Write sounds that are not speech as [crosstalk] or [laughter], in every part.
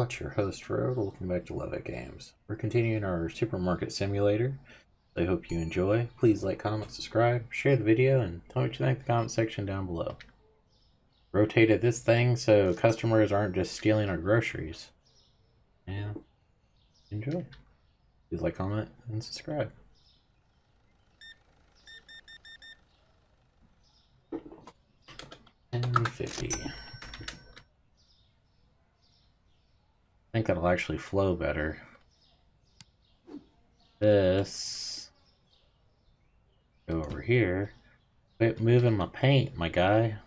Your host Road. Welcome back to LovettGamez. We're continuing our supermarket simulator. I hope you enjoy. Please like, comment, subscribe, share the video, and tell me what you think in the comment section down below. Rotated this thing so customers aren't just stealing our groceries. And enjoy. Please like, comment, and subscribe. And 50. I think that'll actually flow better. This. Go over here. Quit moving my paint, my guy.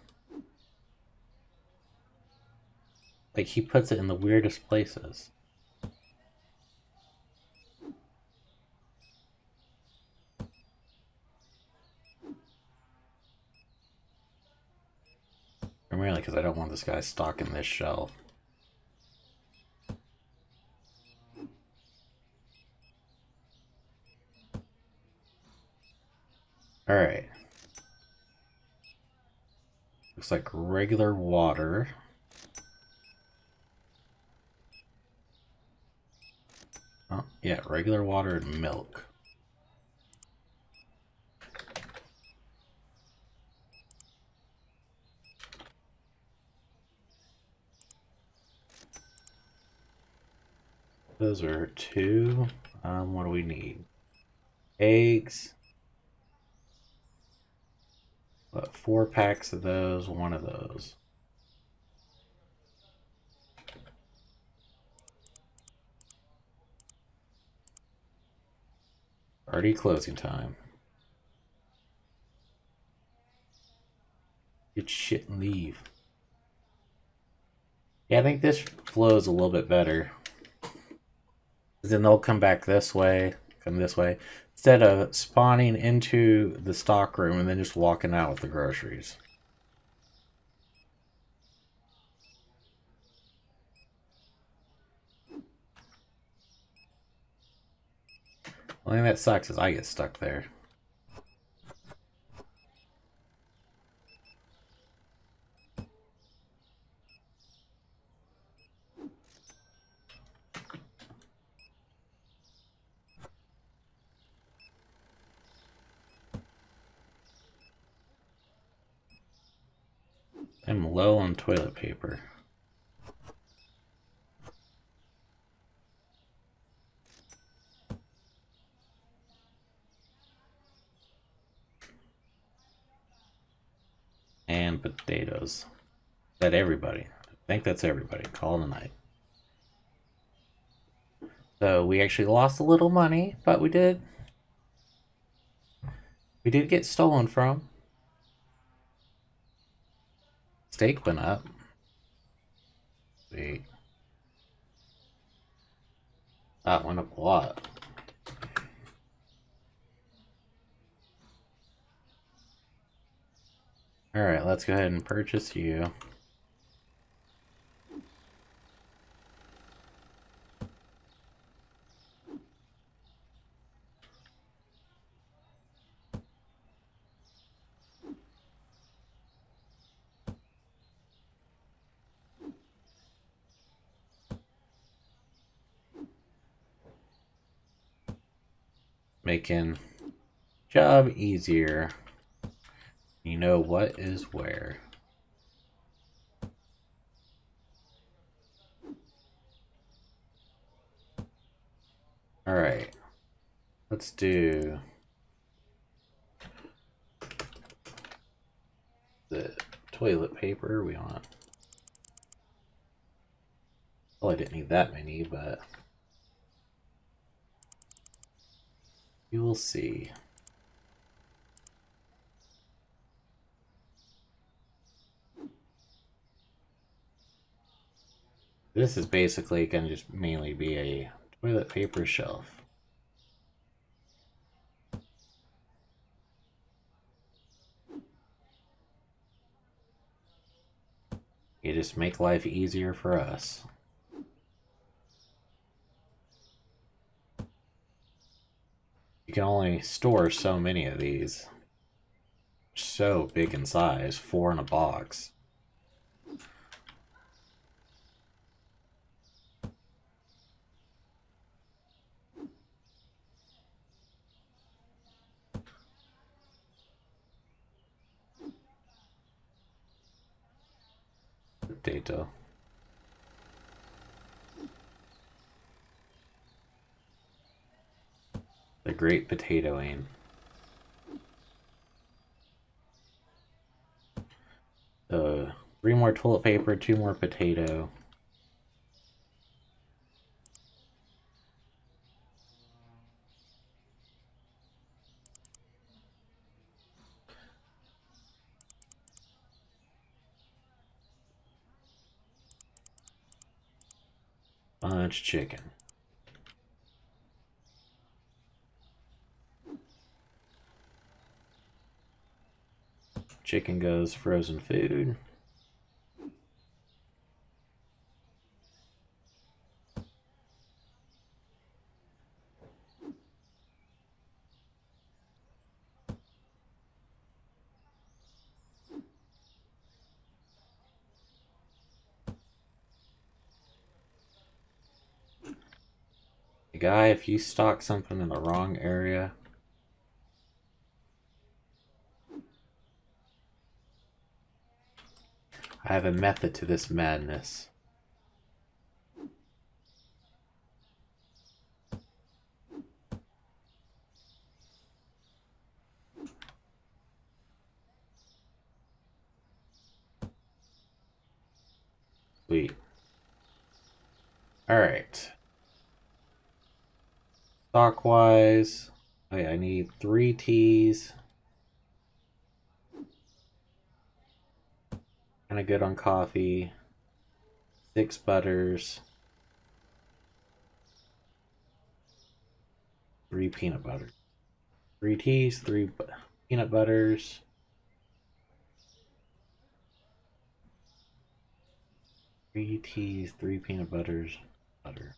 Like, he puts it in the weirdest places. Primarily because I don't want this guy stocking this shelf. Alright. Looks like regular water. Oh, yeah, regular water and milk. Those are two. Um, what do we need? Eggs. What, four packs of those, one of those. Already closing time. Get shit and leave. Yeah, I think this flows a little bit better. Then they'll come back this way, come this way, instead of spawning into the stock room and then just walking out with the groceries. Only thing that sucks is I get stuck there. I'm low on toilet paper. And potatoes. That everybody? I think that's everybody. Call the night. So we actually lost a little money, but we did. We did get stolen from. Steak went up. Sweet. That went up a lot. Alright, let's go ahead and purchase you. Making job easier. You know what is where. All right, let's do the toilet paper we want. Well, I didn't need that many, but Will see. This is basically going to just mainly be a toilet paper shelf. You just make life easier for us. You can only store so many of these. So big in size, four in a box. Data. The great potato aim. So, three more toilet paper, two more potato. Bunch chicken. Chicken goes frozen food. guy, if you stock something in the wrong area, I have a method to this madness. Sweet. All right. Stock wise, okay, oh I need three teas. Kind of good on coffee. Six butters. Three peanut butter. Three teas, three peanut butters. Three teas, three peanut butters, butter.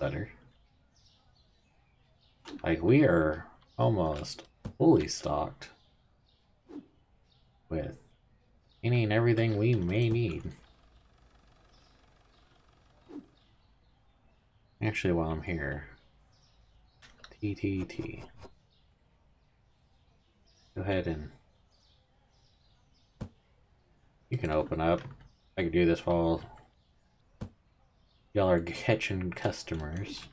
better. Like, we are almost fully stocked with any and everything we may need. Actually, while I'm here, TTT. Go ahead and you can open up. I can do this while Y'all are [laughs] catching customers.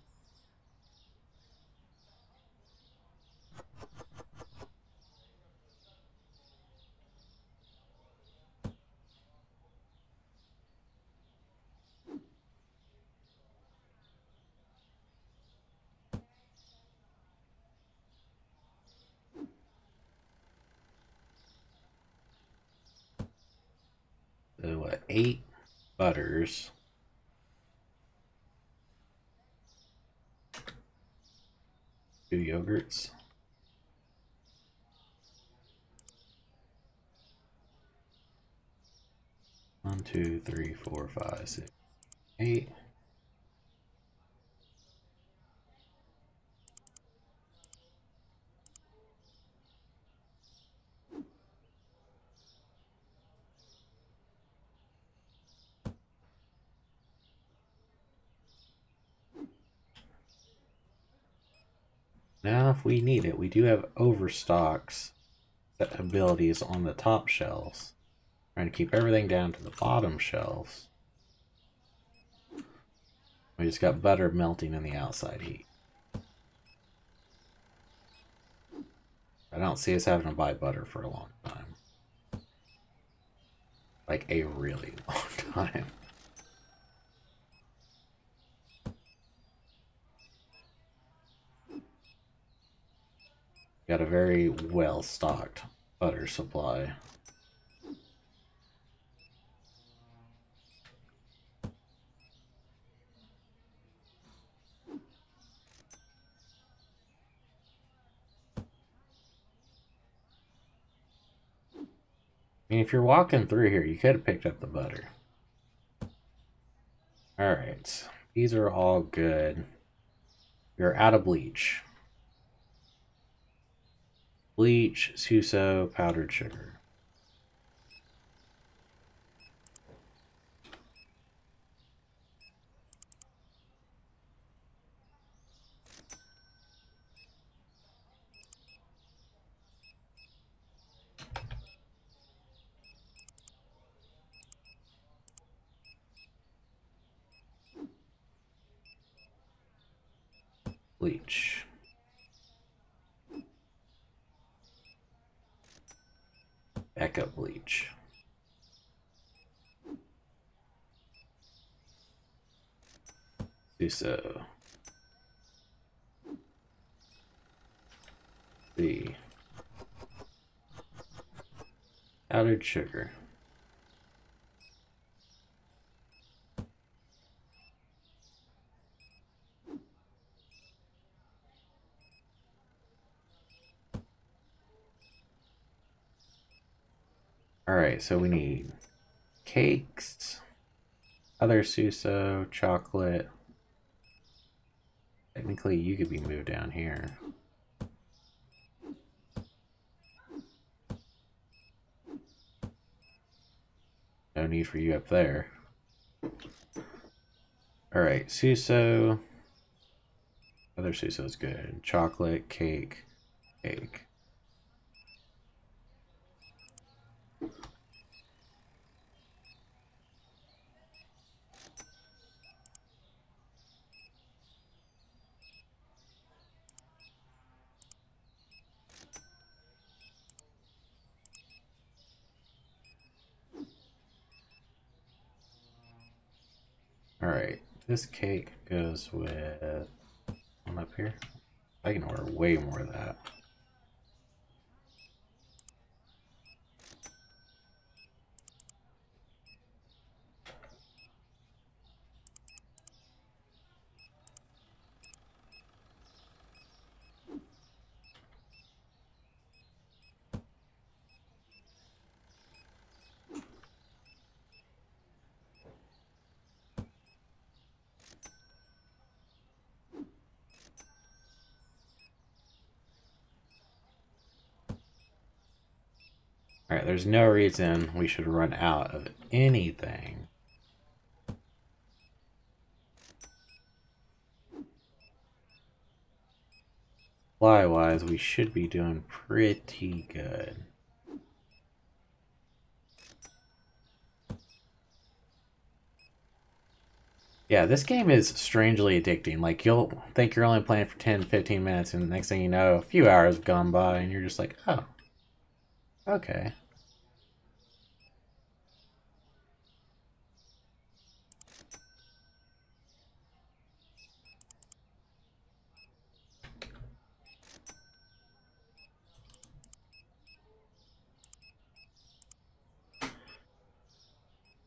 So what, eight butters. two yogurts. One, two, three, four, five, six, eight. Now, if we need it, we do have overstocks that abilities on the top shelves. Trying to keep everything down to the bottom shelves. We just got butter melting in the outside heat. I don't see us having to buy butter for a long time. Like a really [laughs] long time. Got a very well-stocked butter supply. I mean, if you're walking through here, you could have picked up the butter. Alright, these are all good. You're out of bleach. Bleach, Suso, powdered sugar. bleach. Bleach. Do so. The powdered sugar. So we need cakes, other Suso, chocolate. Technically, you could be moved down here. No need for you up there. Alright, Suso. Other Suso is good. Chocolate, cake, cake. Alright, this cake goes with one up here. I can order way more of that. Alright, there's no reason we should run out of anything. Fly-wise, we should be doing pretty good. Yeah, this game is strangely addicting. Like, you'll think you're only playing for 10, 15 minutes, and the next thing you know, a few hours have gone by, and you're just like, oh, Okay. I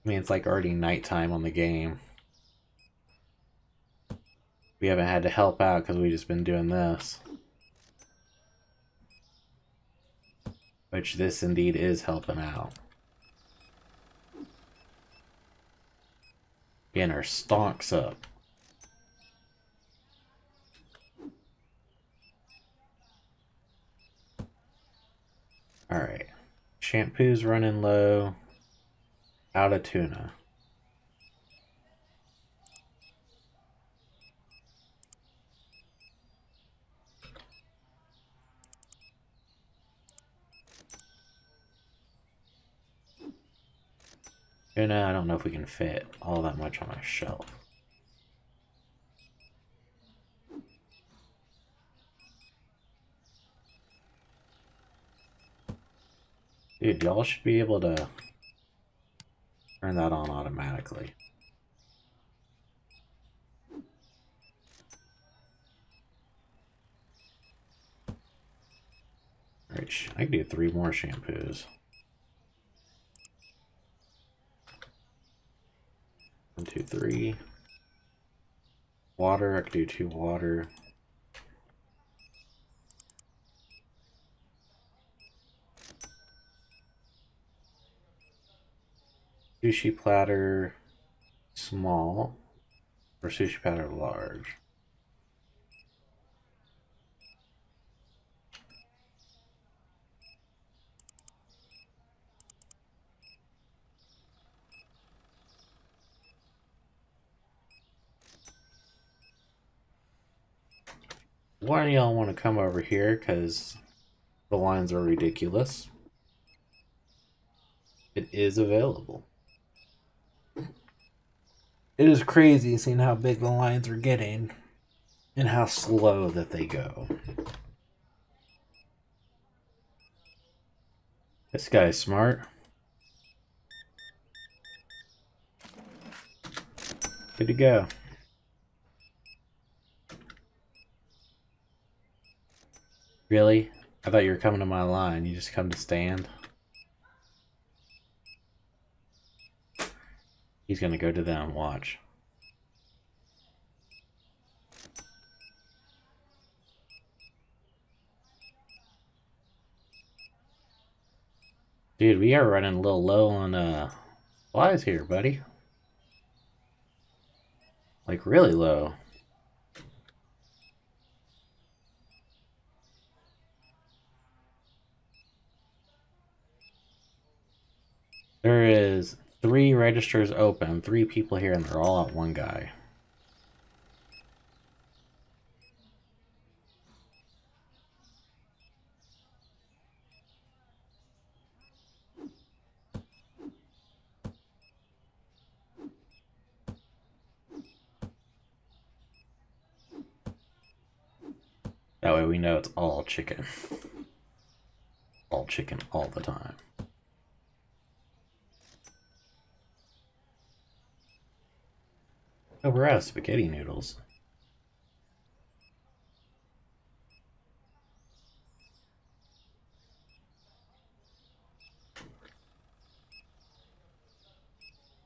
mean, it's like already nighttime on the game. We haven't had to help out because we've just been doing this. Which this indeed is helping out. Getting our stonks up. Alright. Shampoo's running low. Out of tuna. Tuna, I don't know if we can fit all that much on my shelf. Dude, y'all should be able to turn that on automatically. Alright, I can do three more shampoos. One, two, three. Water, I could do two water. Sushi platter small or sushi platter large? Why do y'all want to come over here? Because the lines are ridiculous. It is available. It is crazy seeing how big the lines are getting and how slow that they go. This guy's smart. Good to go. Really? I thought you were coming to my line. You just come to stand? He's gonna go to them. Watch. Dude, we are running a little low on uh, flies here, buddy. Like, really low. There is three registers open, three people here, and they're all at one guy. That way we know it's all chicken. All chicken all the time. Oh, we're out of spaghetti noodles.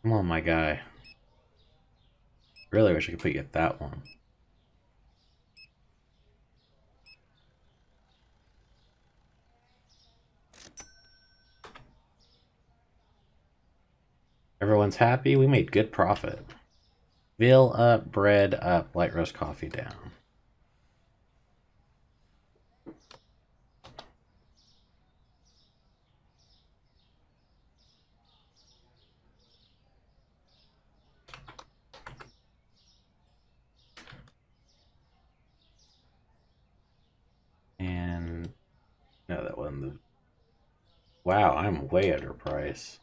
Come on, my guy. Really wish I could put you at that one. Everyone's happy. We made good profit. Veal up, bread up, light roast coffee down. And no, that wasn't the. Wow, I'm way under price.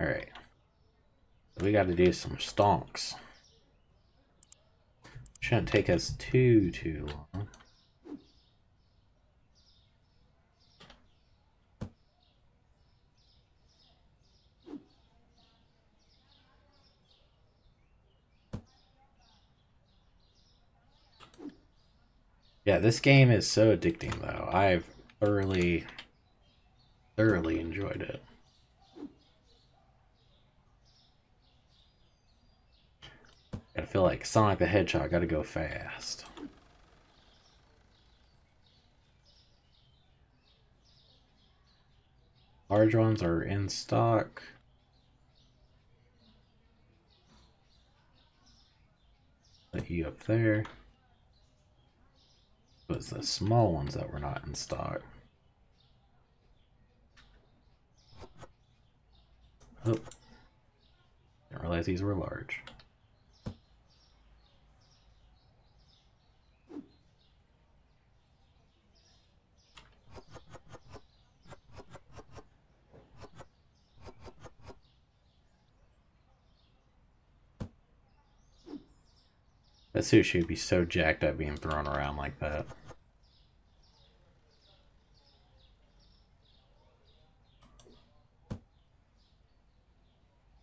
Alright. We got to do some stonks. Shouldn't take us too, too long. Yeah, this game is so addicting though. I've thoroughly, thoroughly enjoyed it. I feel like Sonic the Hedgehog gotta go fast. Large ones are in stock. Put you up there. Was the small ones that were not in stock. Oh. Didn't realize these were large. That would be so jacked up being thrown around like that.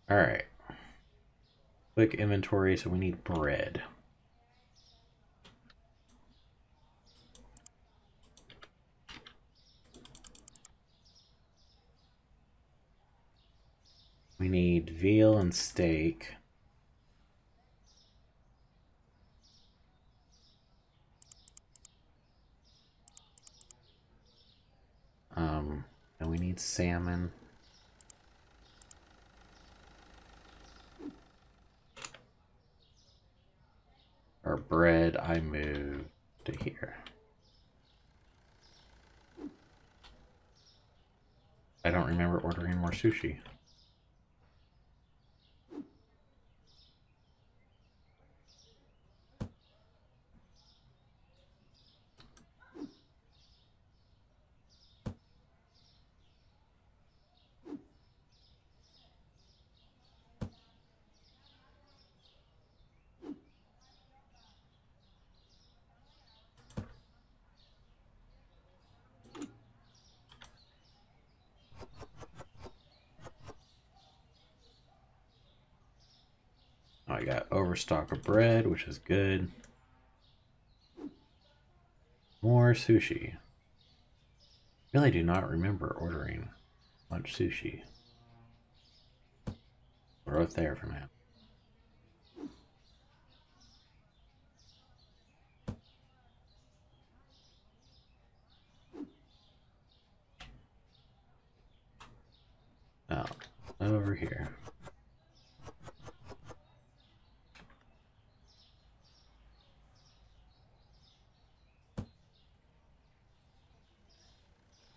Alright. Quick inventory, so we need bread. We need veal and steak. Um, and we need salmon. Or bread I move to here. I don't remember ordering more sushi. I overstock of bread, which is good. More sushi. Really do not remember ordering much sushi. Throw it there for now. Now, over here.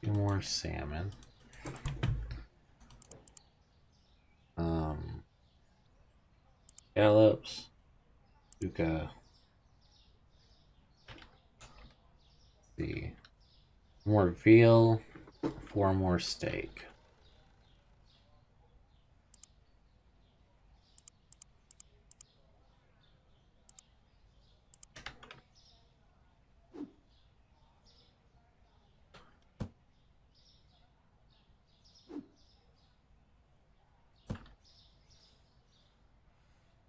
More salmon. Um, scallops, yuca. The more veal, four more steak.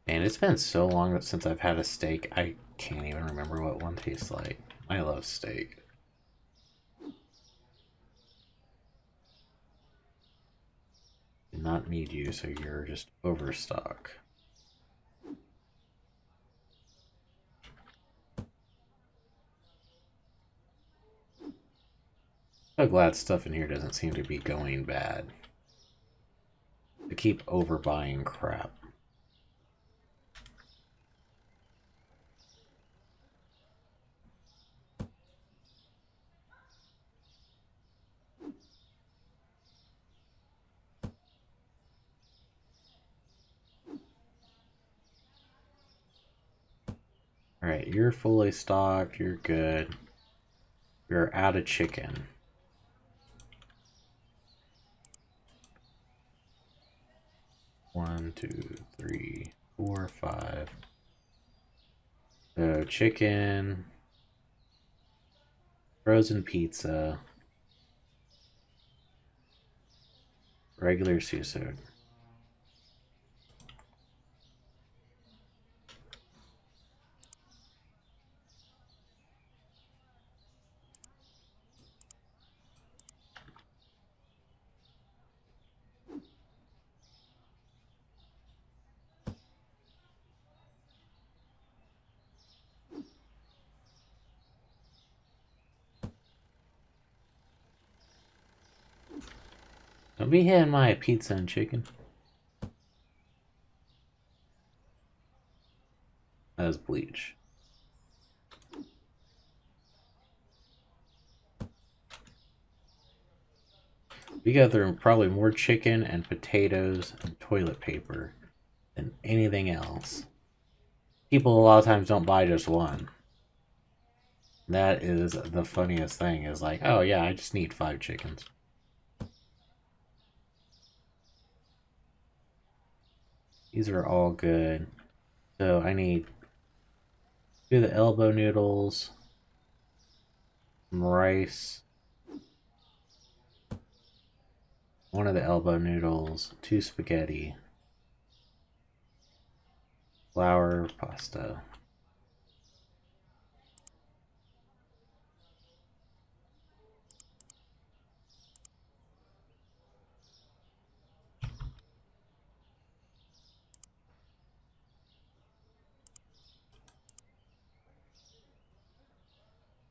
And it's been so long since I've had a steak, I can't even remember what one tastes like. I love steak. Do not need you, so you're just overstock. So glad stuff in here doesn't seem to be going bad. I keep overbuying crap. Alright, you're fully stocked, you're good. You're out of chicken. One, two, three, four, five. So chicken, frozen pizza, regular seafood. Don't be hitting my pizza and chicken. As bleach. We got probably more chicken and potatoes and toilet paper than anything else. People a lot of times don't buy just one. That is the funniest thing is like, oh yeah, I just need five chickens. These are all good. So I need two of the elbow noodles, some rice, one of the elbow noodles, two spaghetti, flour, pasta.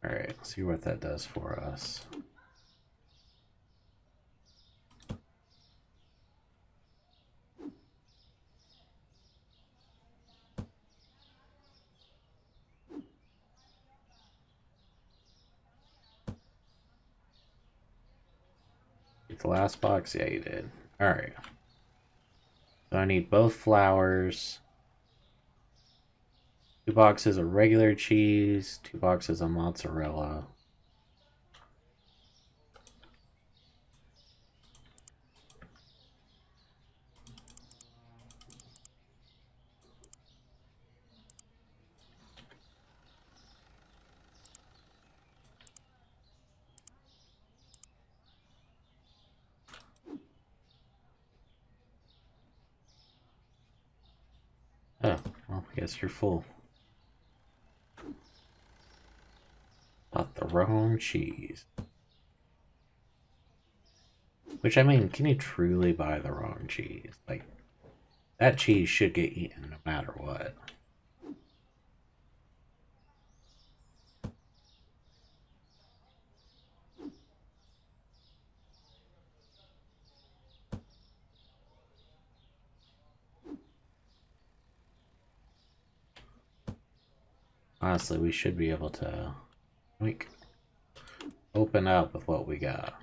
All right, see what that does for us. the last box? Yeah, you did. Alright. So I need both flowers. Two boxes of regular cheese, two boxes of mozzarella. Oh, well, I guess you're full. Bought the wrong cheese. Which, I mean, can you truly buy the wrong cheese? Like, that cheese should get eaten no matter what. Honestly, we should be able to like open up with what we got.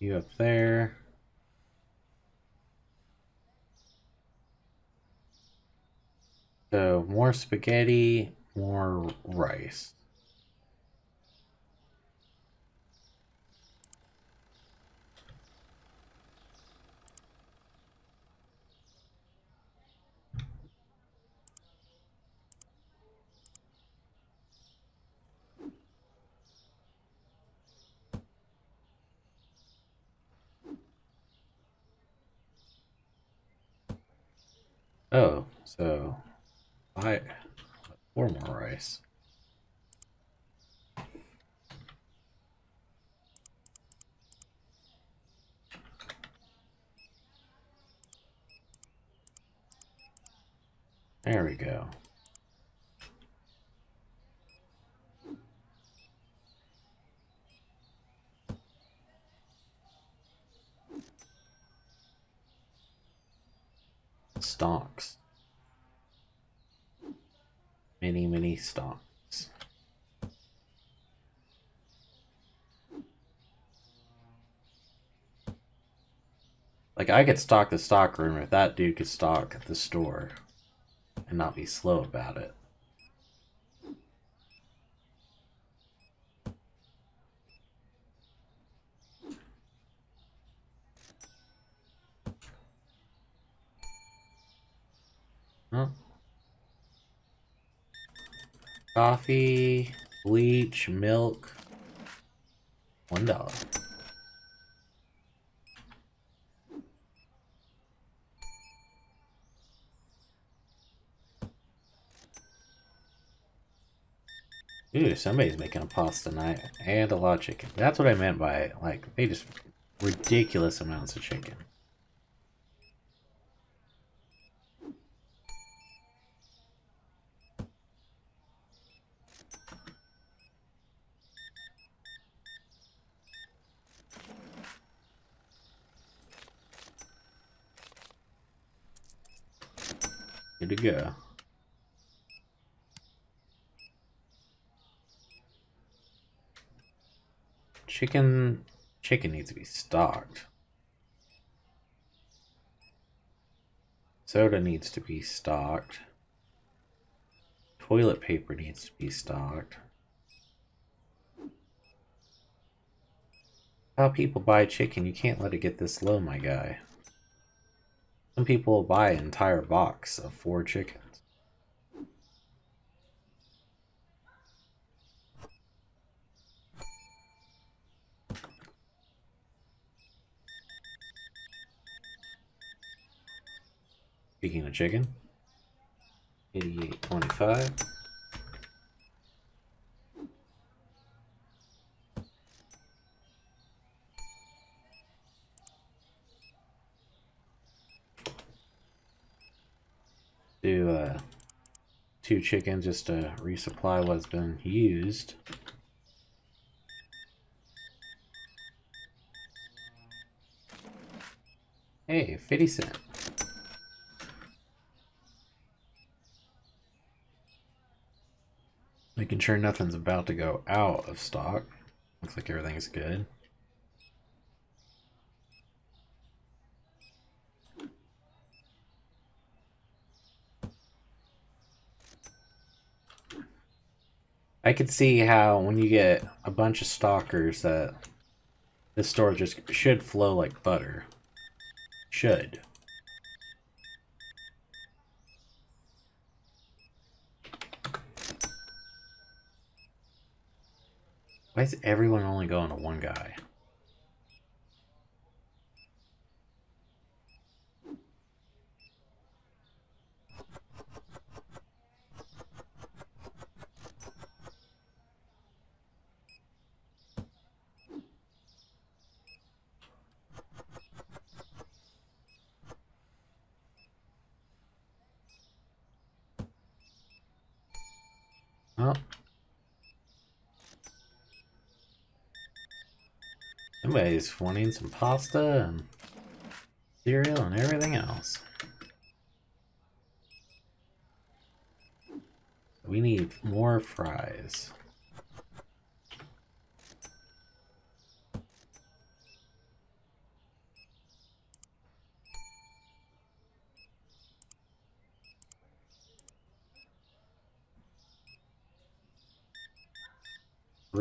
You up there. So more spaghetti, more rice. Oh, so I four more rice. There we go. Stonks. Many, many stocks. Like, I could stock the stock room if that dude could stock the store and not be slow about it. Huh? Coffee, bleach, milk, one dollar. Ooh, somebody's making a pasta night and a lot of chicken. That's what I meant by like they just ridiculous amounts of chicken. Go. Chicken, chicken needs to be stocked. Soda needs to be stocked. Toilet paper needs to be stocked. How people buy chicken, you can't let it get this low, my guy. Some people buy an entire box of four chickens. Speaking of chicken, 88.25. do uh, two chickens just to resupply what's been used. Hey, 50 cent. Making sure nothing's about to go out of stock. Looks like everything's good. I could see how when you get a bunch of stalkers that this store just should flow like butter. Should. Why is everyone only going to one guy? Oh. Wanting some pasta and cereal and everything else. We need more fries.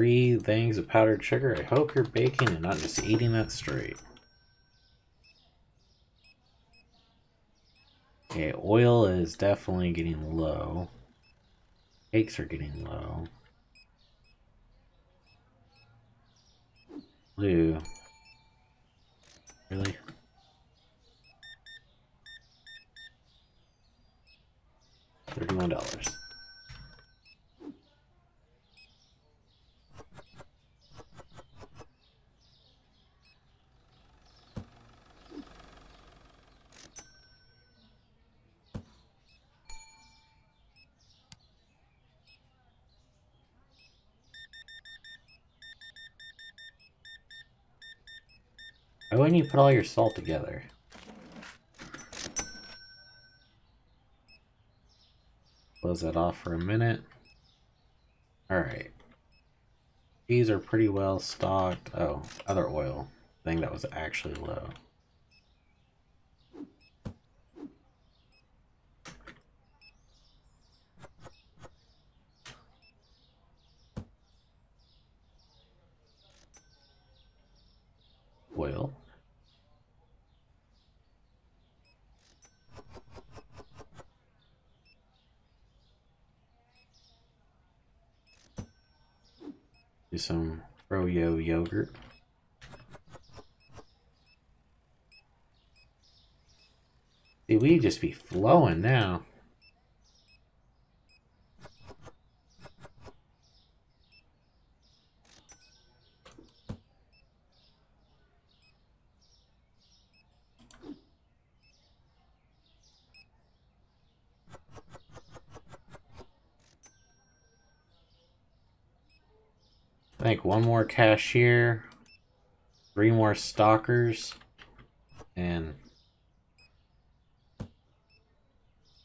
three things of powdered sugar. I hope you're baking and not just eating that straight. Okay, oil is definitely getting low. Cakes are getting low. Blue. Really? $31. Why wouldn't you put all your salt together? Close that off for a minute. Alright. These are pretty well stocked. Oh, other oil. Thing that was actually low. Oil. Do some froyo yogurt. See, we just be flowing now. Think one more cashier, three more stalkers, and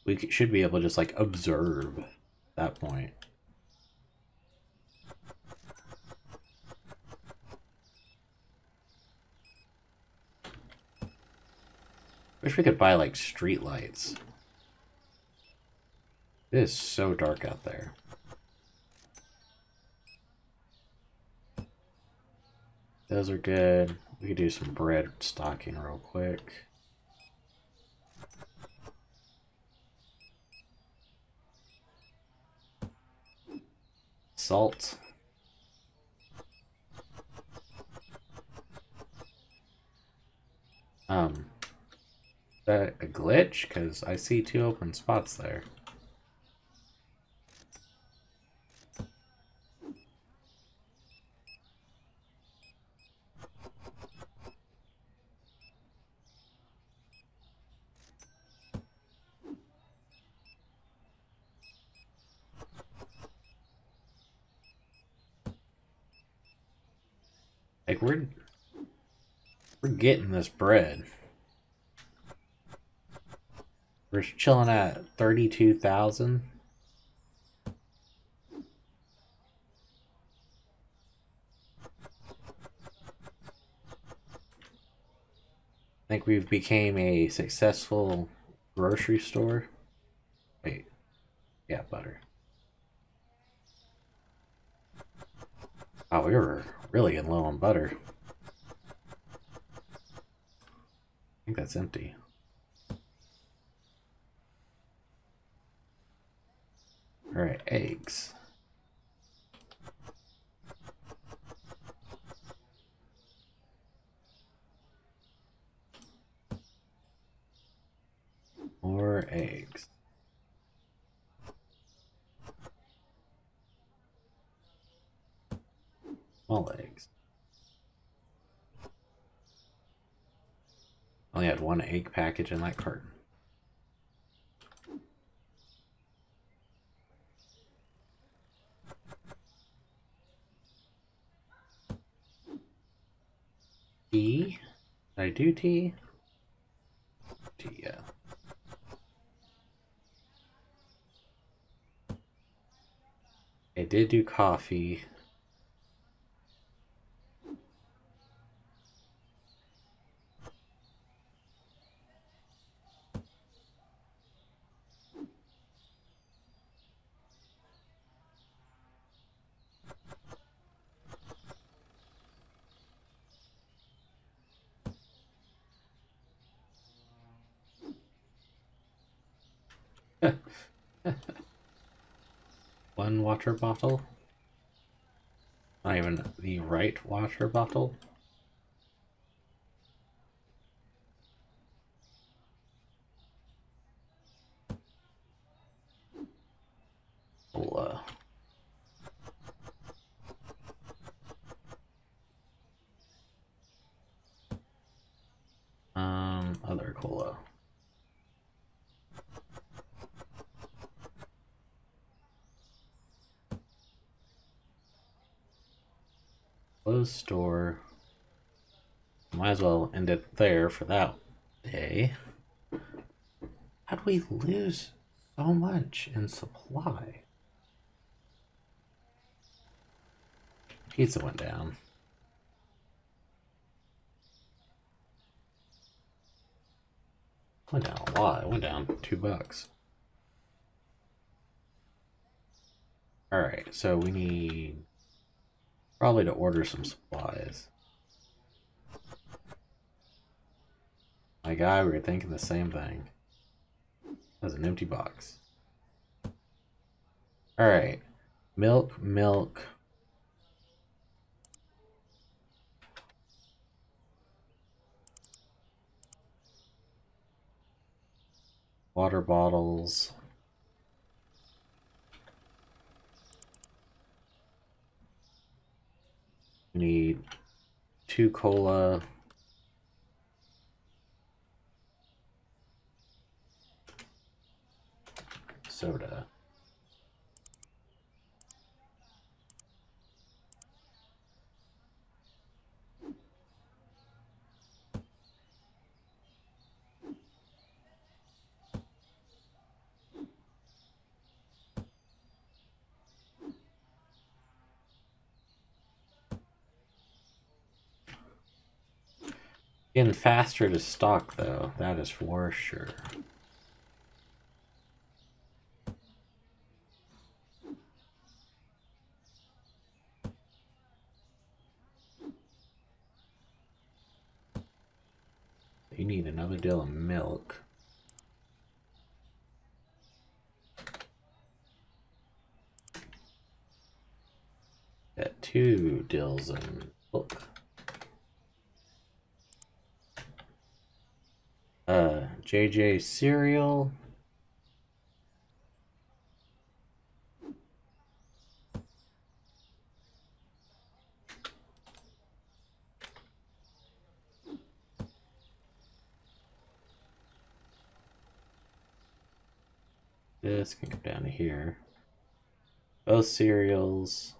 we should be able to just like observe that point. Wish we could buy like street lights. It is so dark out there. Those are good. We could do some bread stocking real quick. Salt. Um, that a glitch? Because I see two open spots there. getting this bread. We're chilling at 32,000. I think we've became a successful grocery store. Wait. Yeah, butter. Oh, we were really in low on butter. Think that's empty. Alright, eggs. More eggs. Small eggs. Only had one egg package in that carton. Tea? Did I do tea? Tea, yeah. I did do coffee. One water bottle. Not even the right water bottle. Cola. Um, other cola. Closed store. Might as well end it there for that day. How'd we lose so much in supply? Pizza went down. Went down a lot. It went down two bucks. Alright, so we need probably to order some supplies. My guy, we were thinking the same thing. That's an empty box. Alright. Milk, milk. Water bottles. Need two cola. Soda. Getting faster to stock, though. That is for sure. You need another dill of milk. Got two dills of milk. Uh, JJ cereal. This can come down to here. Both cereals.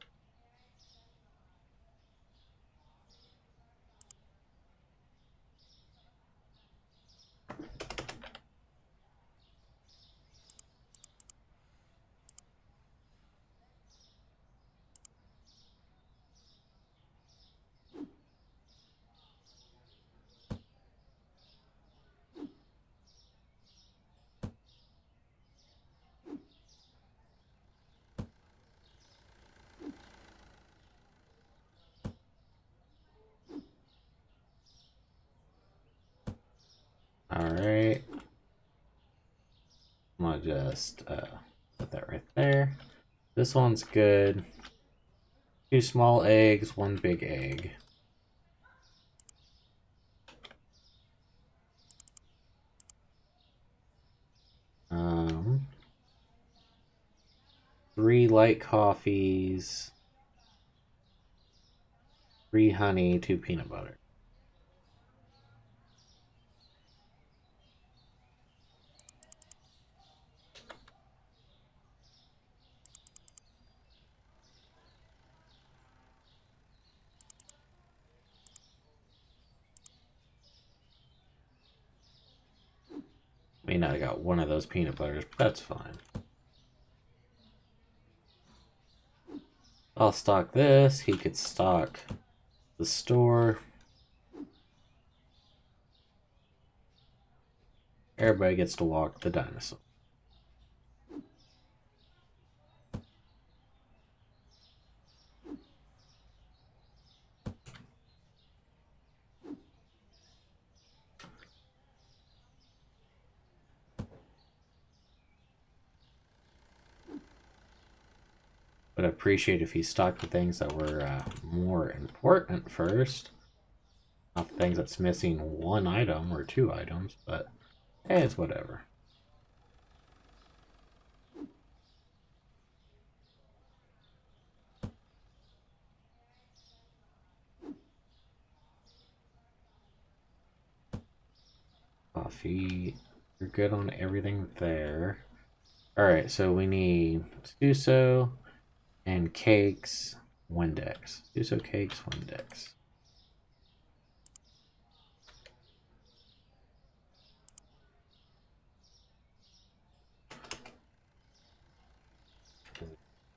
Just uh, put that right there. This one's good. Two small eggs, one big egg. Um, three light coffees, three honey, two peanut butter. May not have got one of those peanut butters, but that's fine. I'll stock this. He could stock the store. Everybody gets to walk the dinosaur. But appreciate if he stocked the things that were uh, more important first. Not things that's missing one item or two items, but hey, it's whatever. Coffee. You're good on everything there. Alright, so we need Suso and cakes, Windex. Do so cakes, Windex.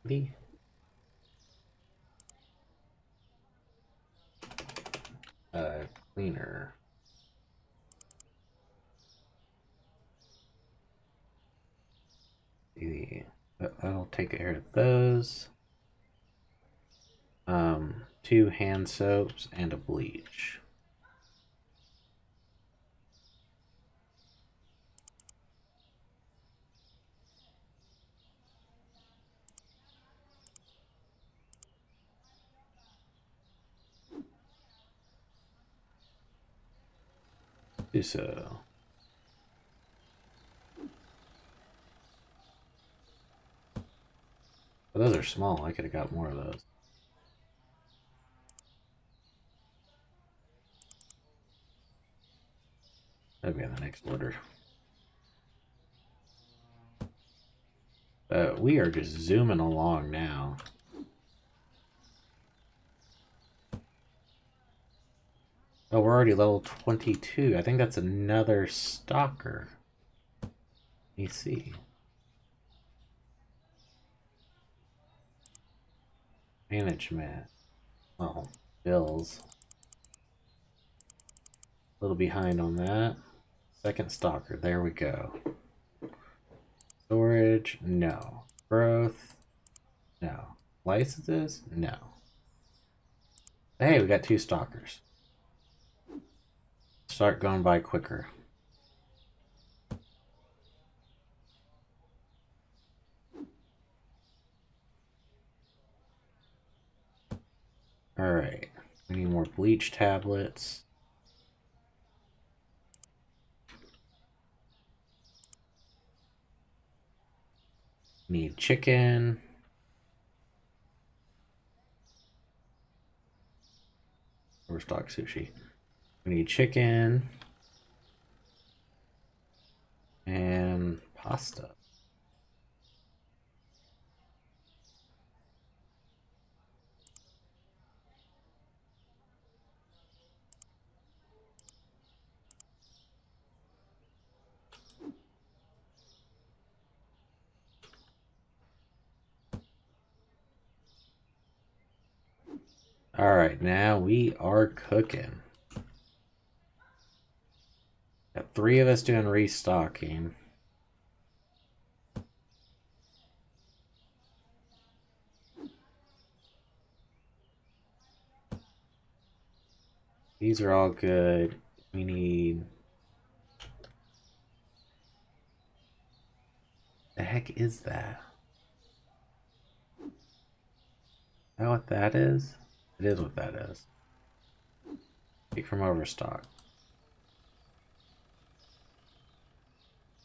The uh, cleaner. The I'll take care of those. Um, two hand soaps and a bleach. Do so. But those are small. I could have got more of those. In the next order. Uh, we are just zooming along now. Oh, we're already level 22. I think that's another stalker. Let me see. Management. Oh, bills. A little behind on that. Second stalker. There we go. Storage. No. Growth. No. Licenses? No. Hey, we got two stalkers. Start going by quicker. Alright. We need more bleach tablets. Need chicken. Overstock sushi. We need chicken. And pasta. All right, now we are cooking. Got three of us doing restocking. These are all good. We need The heck is that? Is that what that is? It is what that is. Take from overstock.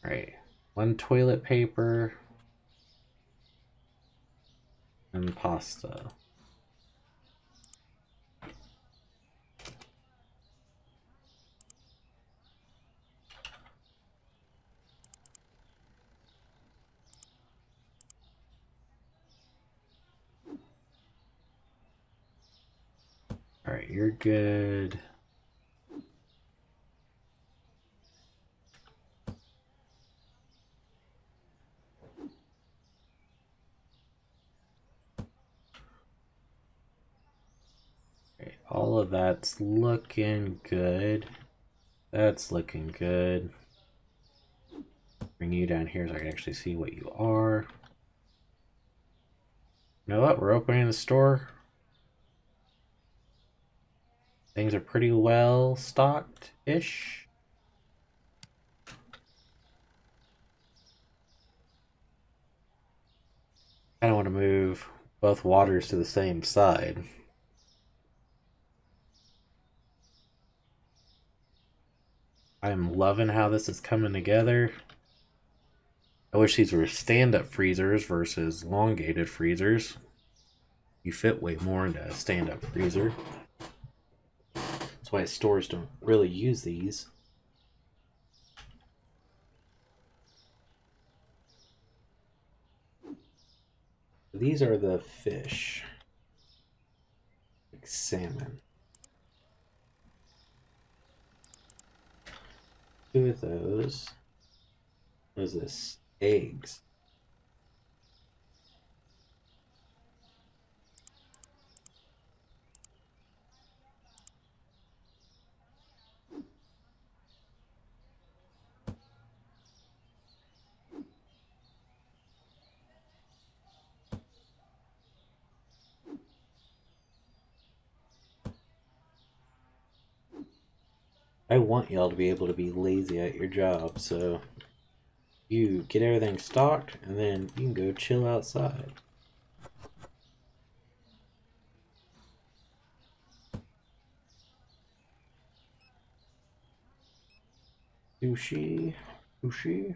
Right. One toilet paper and pasta. All right, you're good. all of that's looking good. That's looking good. Bring you down here so I can actually see what you are. You know what? We're opening the store. Things are pretty well stocked-ish. I don't want to move both waters to the same side. I'm loving how this is coming together. I wish these were stand-up freezers versus elongated freezers. You fit way more into a stand-up freezer. That's why stores don't really use these. These are the fish. Like salmon. two of those. What is this? Eggs. I want y'all to be able to be lazy at your job, so you get everything stocked and then you can go chill outside. Sushi, sushi,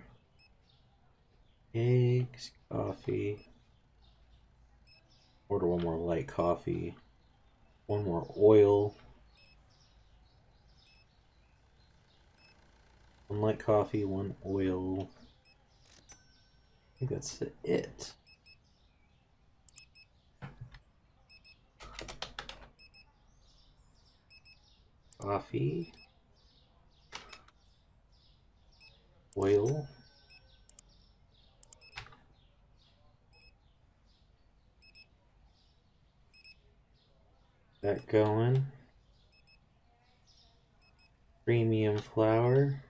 eggs, coffee. Order one more light coffee, one more oil. One light coffee, one oil. I think that's it. Coffee. Oil. That going. Premium flour.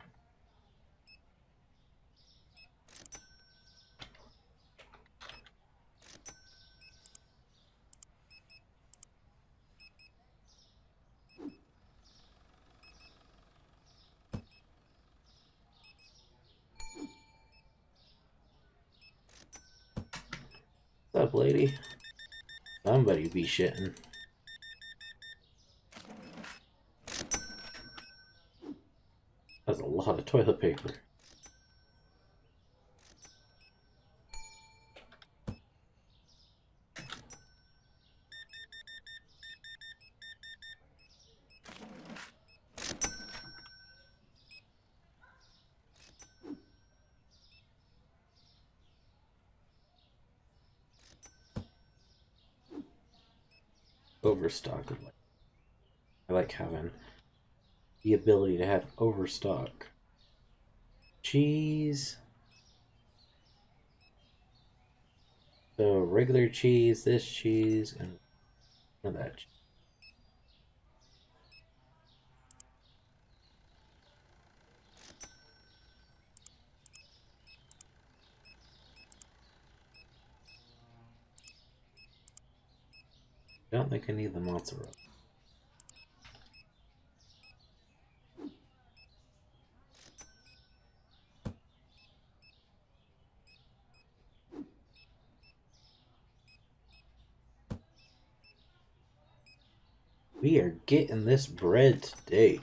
up, lady? Somebody be shitting. That's a lot of toilet paper. Overstock. I like having the ability to have overstock. Cheese. So regular cheese, this cheese, and that cheese. I don't think I need the mozzarella. We are getting this bread today.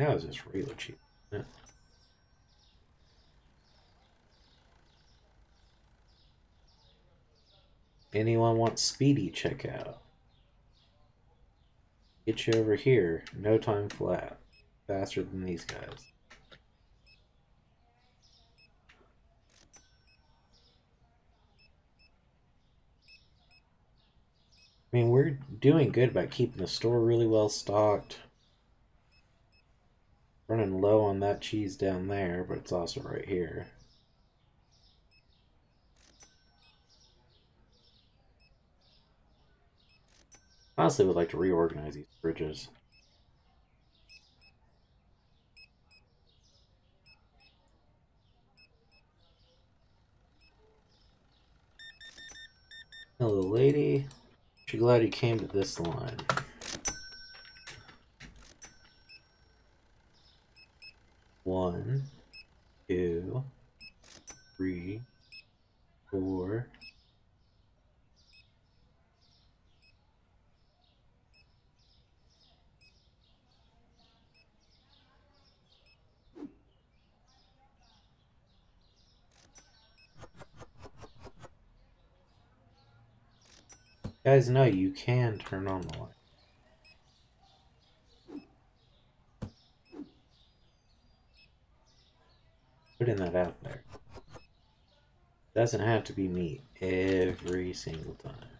That was just really cheap. Yeah. Anyone want speedy checkout? Get you over here, no time flat. Faster than these guys. I mean, we're doing good by keeping the store really well stocked. Running low on that cheese down there, but it's also right here. Honestly, would like to reorganize these bridges. Hello, lady. She glad you came to this line. One, two, three, four, guys know you can turn on the light. Putting that out there. Doesn't have to be me every single time.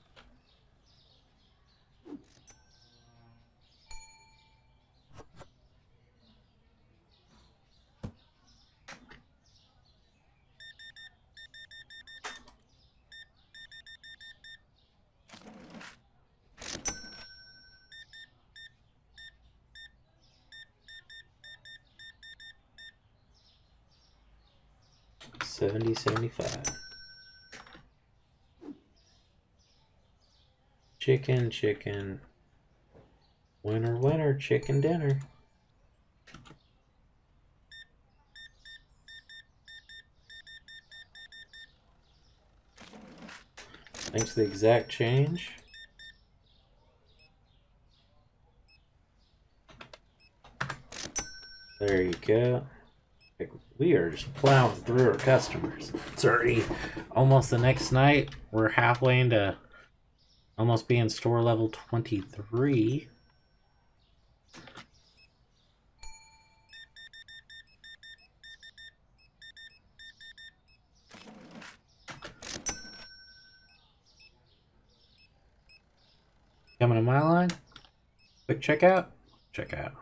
70, 75. Chicken, chicken. Winner, winner, chicken dinner. Thanks for the exact change. There you go. We are just plowing through our customers. It's already almost the next night. We're halfway into almost being store level 23. Coming to my line? Quick checkout? Checkout.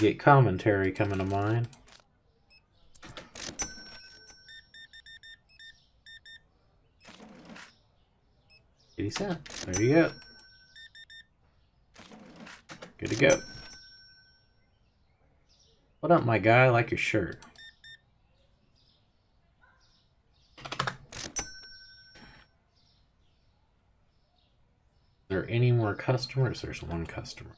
Get commentary coming to mind. 80 cents. There you go. Good to go. What up, my guy? I like your shirt. Are there any more customers? There's one customer.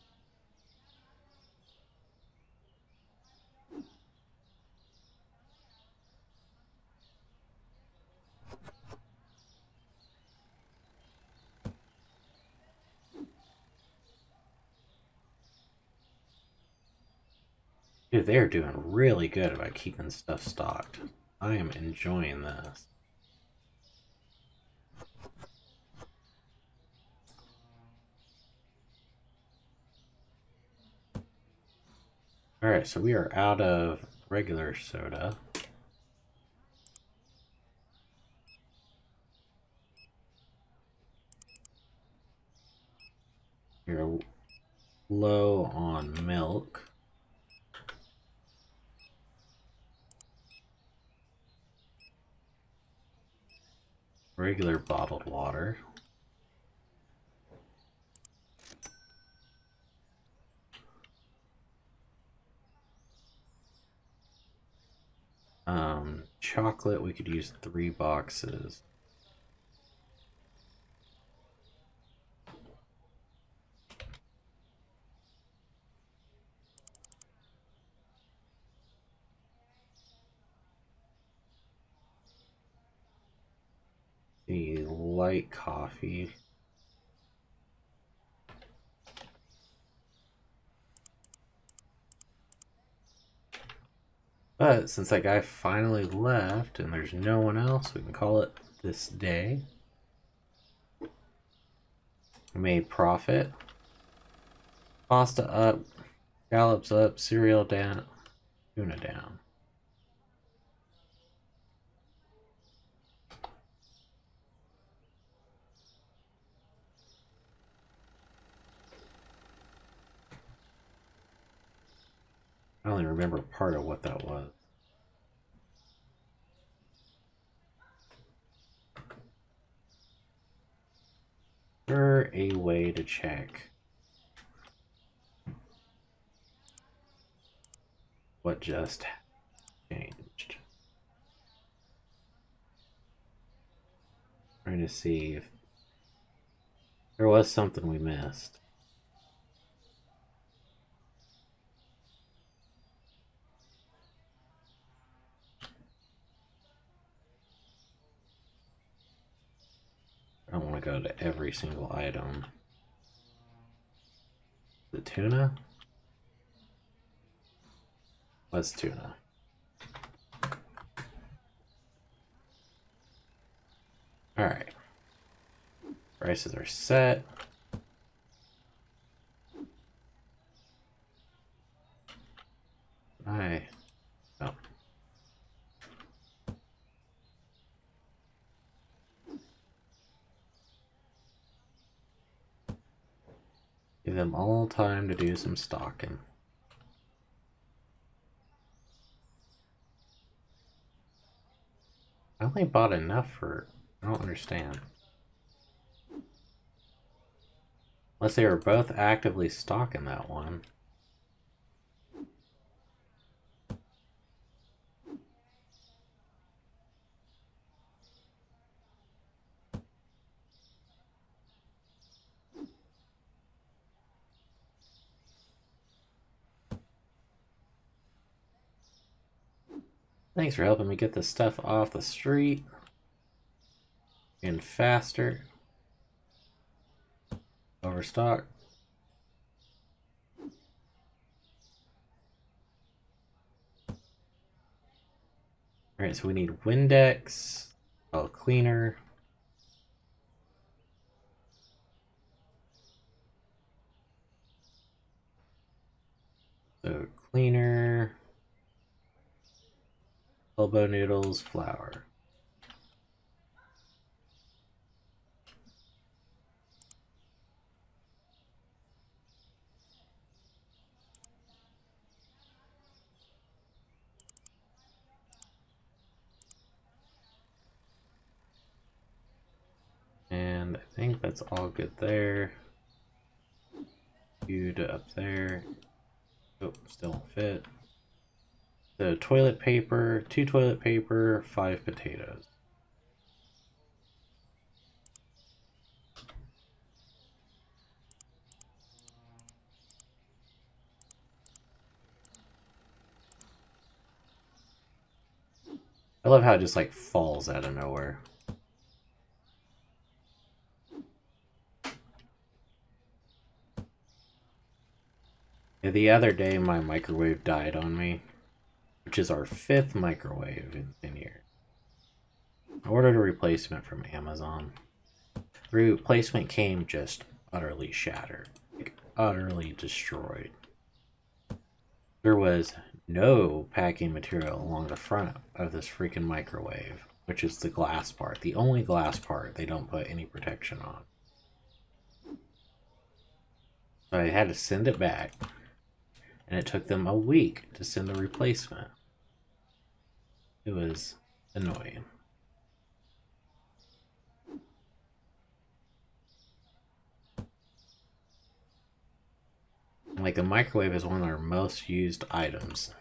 They're doing really good about keeping stuff stocked. I am enjoying this. Alright, so we are out of regular soda. You're low on milk. Regular bottled water. Um, chocolate, we could use three boxes. the light coffee. But since that guy finally left and there's no one else, we can call it this day. We made profit. Pasta up, scallops up, cereal down, tuna down. I only remember part of what that was. There a way to check what just changed? Trying to see if there was something we missed. I don't want to go to every single item. The tuna? Let's tuna? Alright. Prices are set. I... Oh. Give them all time to do some stocking. I only bought enough for... I don't understand. Unless they were both actively stocking that one. Thanks for helping me get this stuff off the street. And faster. Overstock. Alright, so we need Windex, a cleaner. So cleaner. Elbow noodles, flour. And I think that's all good there. To up there. Oh, still fit the toilet paper, two toilet paper, five potatoes. I love how it just like falls out of nowhere. the other day my microwave died on me which is our fifth microwave in, in here. I ordered a replacement from Amazon. The replacement came just utterly shattered, like utterly destroyed. There was no packing material along the front of this freaking microwave, which is the glass part. The only glass part they don't put any protection on. So I had to send it back, and it took them a week to send a replacement. It was annoying. Like the microwave is one of our most used items.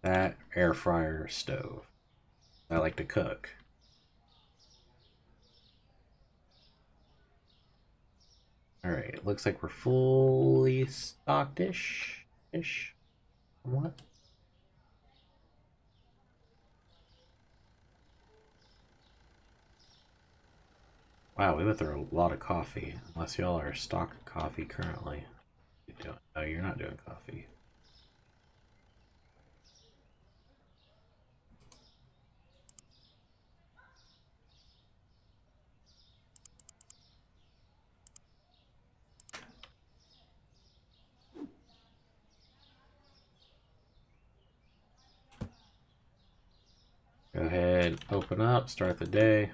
That air fryer stove. I like to cook. Alright, looks like we're fully stocked-ish. Ish. What? Wow, we went through a lot of coffee. Unless y'all are stock coffee currently. You doing? Oh, you're not doing coffee. Go ahead, open up, start the day.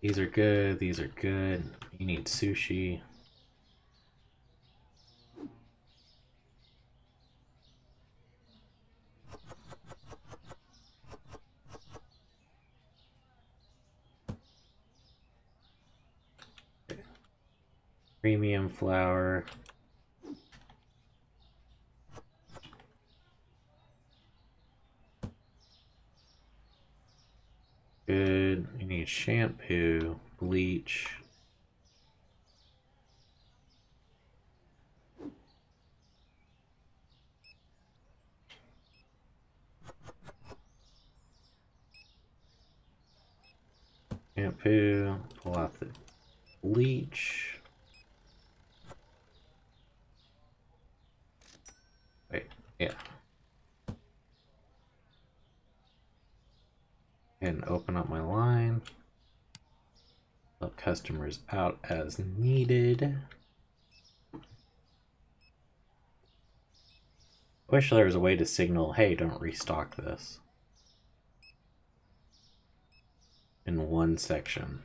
These are good, these are good. You need sushi. Premium flour. Good. Need shampoo, bleach. Shampoo, pull out the bleach. Wait, yeah. and open up my line. Let customers out as needed. Wish there was a way to signal, hey, don't restock this. In one section.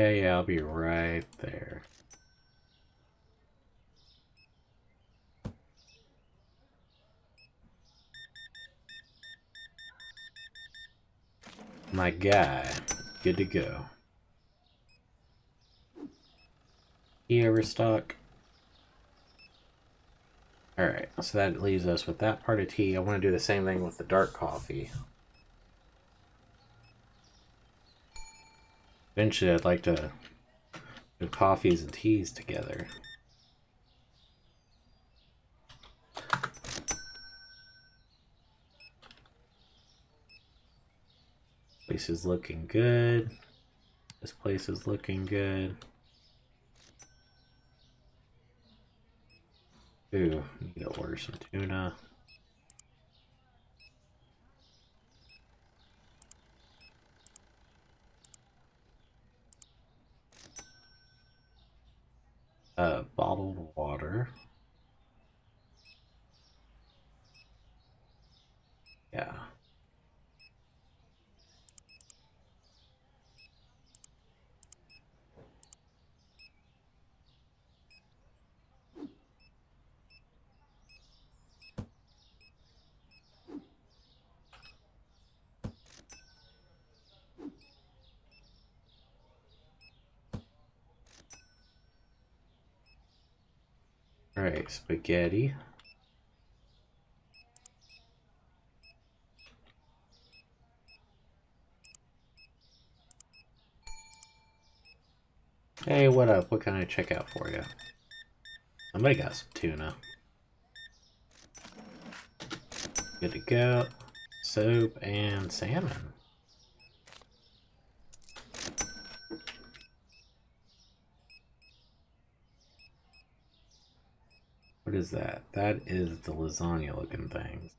Yeah, yeah, I'll be right there. My guy, good to go. He overstock. Alright, so that leaves us with that part of tea. I want to do the same thing with the dark coffee. Eventually, I'd like to do coffees and teas together. Place is looking good. This place is looking good. Ooh, need to order some tuna. Uh, bottled water. Yeah. Alright, spaghetti. Hey, what up? What can I check out for you? Somebody got some tuna. Good to go. Soap and salmon. What is that? That is the lasagna looking thing.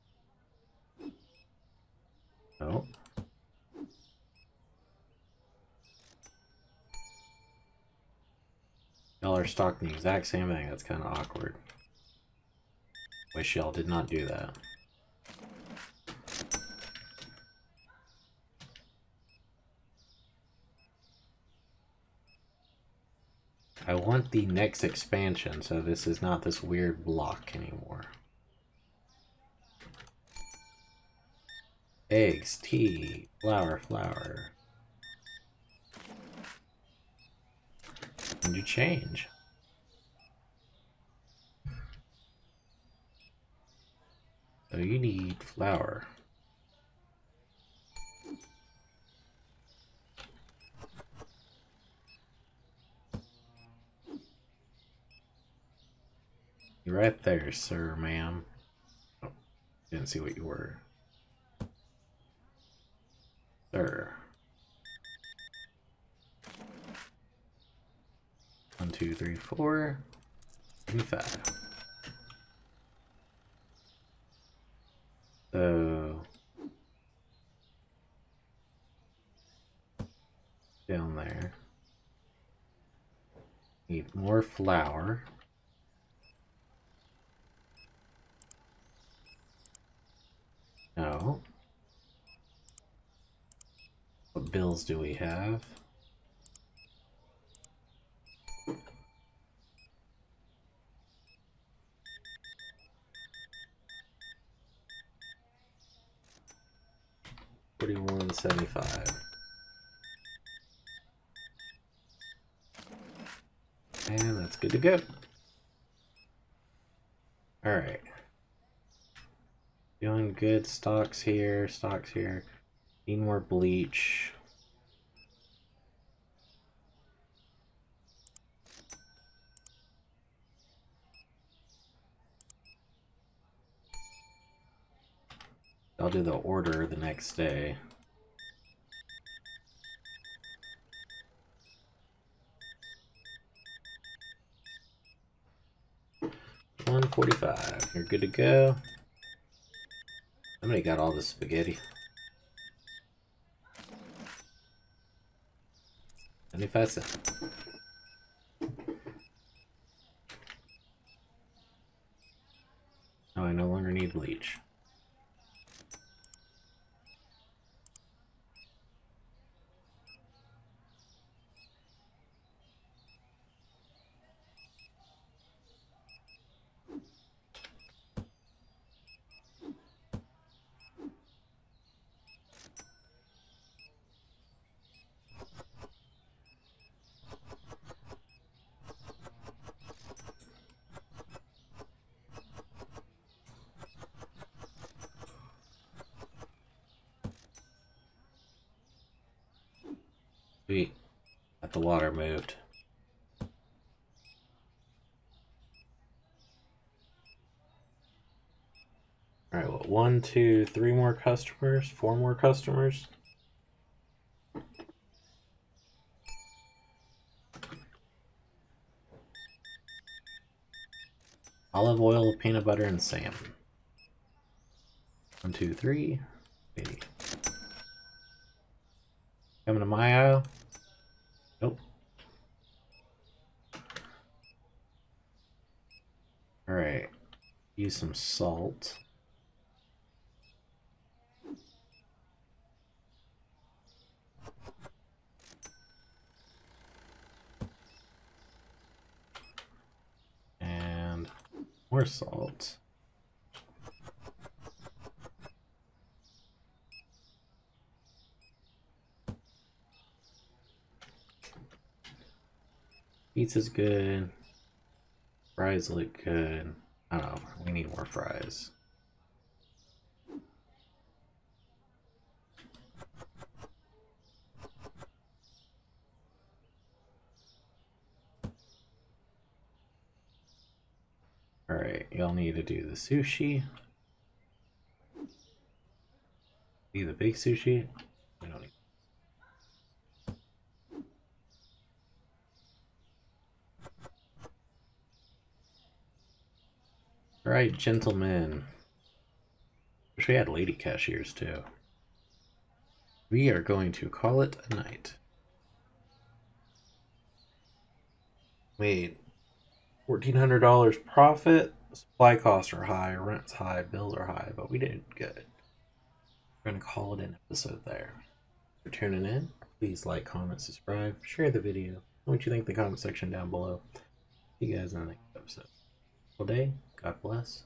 Oh. Y'all are stocking the exact same thing. That's kind of awkward. Wish y'all did not do that. I want the next expansion, so this is not this weird block anymore. eggs, tea, flour, flour. And you change. So you need flour. You're right there, sir, ma'am. Oh, didn't see what you were. Sir. One, two, three, four, and five. So down there. Need more flour. No. What bills do we have? Forty-one seventy-five. And that's good to go. All right. Feeling good. Stocks here, stocks here. Need more bleach. I'll do the order the next day. One forty-five. You're good to go. Somebody got all the spaghetti. 75 cents. Now I no longer need bleach. Sweet. Got the water moved. Alright, well, three more customers, four more customers. Olive oil, peanut butter, and salmon. One, two, three. Eight. Coming to my aisle. Nope. Alright. Use some salt. More salt. Pizza's good. Fries look good. I don't know. We need more fries. Alright, y'all need to do the sushi. Be the big sushi. We don't need Alright, gentlemen. Wish we had lady cashiers too. We are going to call it a night. Made $1,400 profit. Supply costs are high, rent's high, bills are high, but we did good. We're going to call it an episode there. For tuning in, please like, comment, subscribe, share the video. What you think in the comment section down below. See you guys in the next episode. All day. God bless.